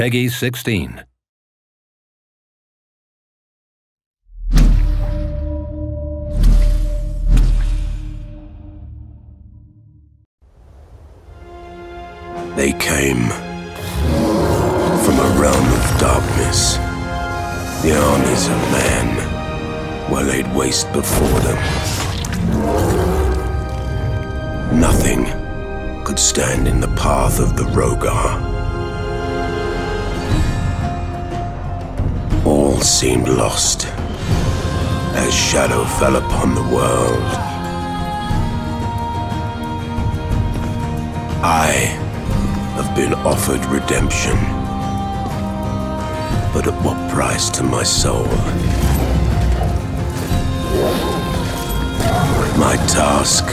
PEGI 16. They came from a realm of darkness. The armies of man were laid waste before them. Nothing could stand in the path of the Rhogar. Seemed lost as shadow fell upon the world. I have been offered redemption. But at what price to my soul? My task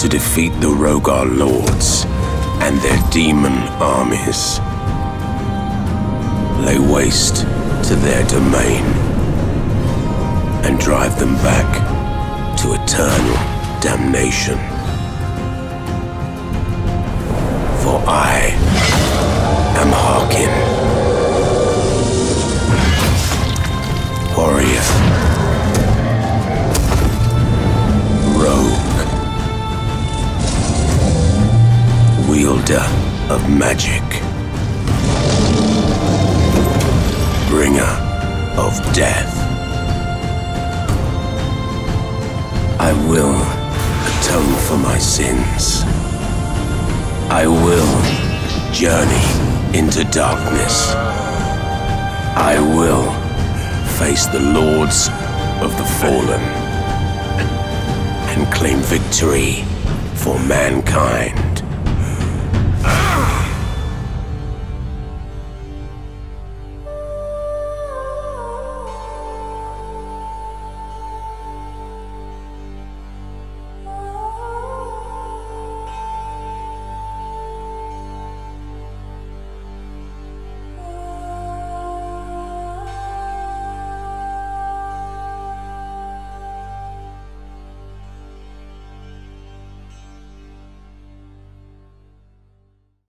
to defeat the Rhogar lords and their demon armies. Lay waste to their domain and drive them back to eternal damnation. For I am Harkyn. Warrior. Rogue. Wielder of magic. Bringer of death. I will atone for my sins. I will journey into darkness. I will face the lords of the fallen and claim victory for mankind.